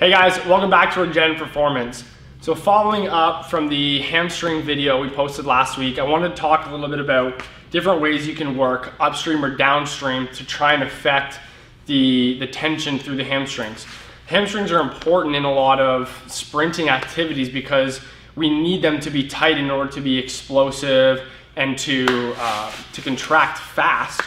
Hey guys, welcome back to Regen Performance. So following up from the hamstring video we posted last week, I wanted to talk a little bit about different ways you can work upstream or downstream to try and affect the, the tension through the hamstrings. Hamstrings are important in a lot of sprinting activities because we need them to be tight in order to be explosive and to, uh, to contract fast.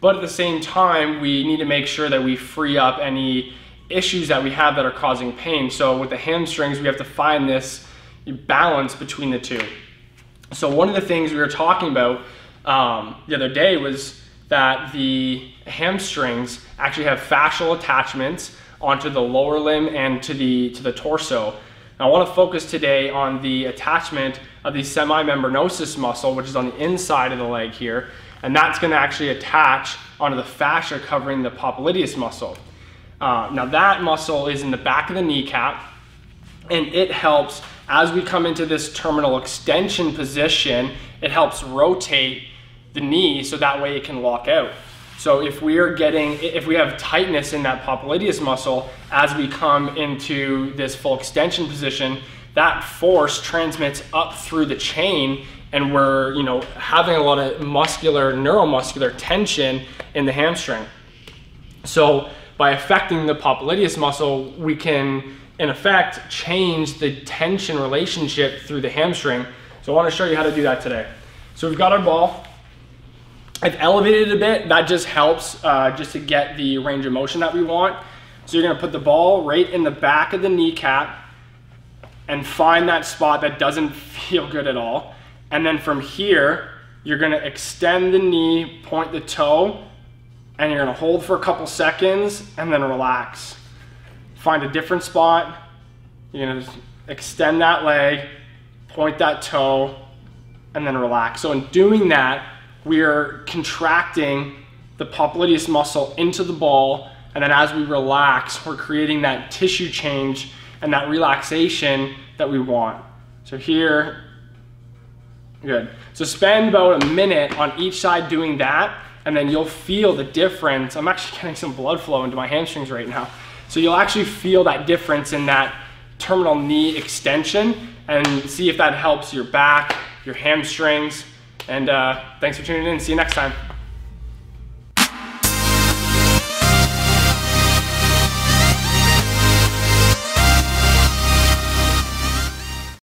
But at the same time, we need to make sure that we free up any issues that we have that are causing pain. So with the hamstrings, we have to find this balance between the two. So one of the things we were talking about um, the other day was that the hamstrings actually have fascial attachments onto the lower limb and to the, to the torso. I want to focus today on the attachment of the semimembranosus muscle, which is on the inside of the leg here, and that's going to actually attach onto the fascia covering the popliteus muscle. Uh, now that muscle is in the back of the kneecap and it helps as we come into this terminal extension position, it helps rotate the knee so that way it can lock out. So if we are getting, if we have tightness in that popliteus muscle as we come into this full extension position, that force transmits up through the chain and we're, you know, having a lot of muscular, neuromuscular tension in the hamstring. So by affecting the popliteus muscle, we can, in effect, change the tension relationship through the hamstring. So I wanna show you how to do that today. So we've got our ball. I've elevated it a bit. That just helps uh, just to get the range of motion that we want. So you're gonna put the ball right in the back of the kneecap and find that spot that doesn't feel good at all. And then from here, you're gonna extend the knee, point the toe, and you're gonna hold for a couple seconds and then relax. Find a different spot. You're gonna extend that leg, point that toe, and then relax. So in doing that, we are contracting the popliteus muscle into the ball, and then as we relax, we're creating that tissue change and that relaxation that we want. So here, good. So spend about a minute on each side doing that, and then you'll feel the difference. I'm actually getting some blood flow into my hamstrings right now. So you'll actually feel that difference in that terminal knee extension and see if that helps your back, your hamstrings. And uh, thanks for tuning in. See you next time.